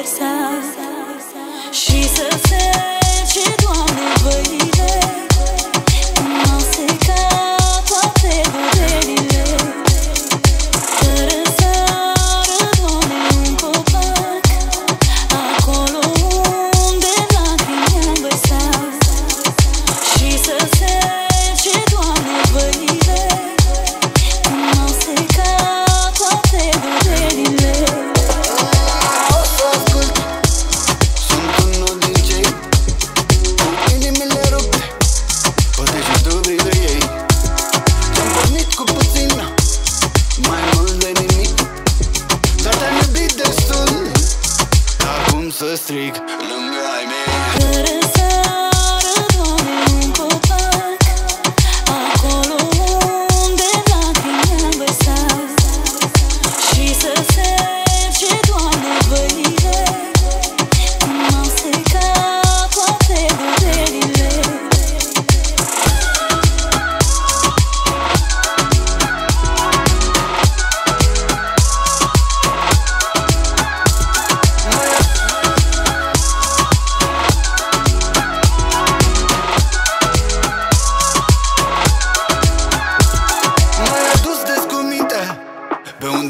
vărsa Și să se the streak.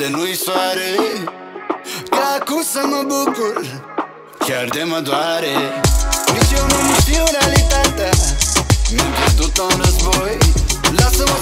unde nu-i soare. Că acum să mă bucur Chiar de mă doare. Nici eu nu știu realitatea. Mi-am pierdut-o în război. Lasă-mă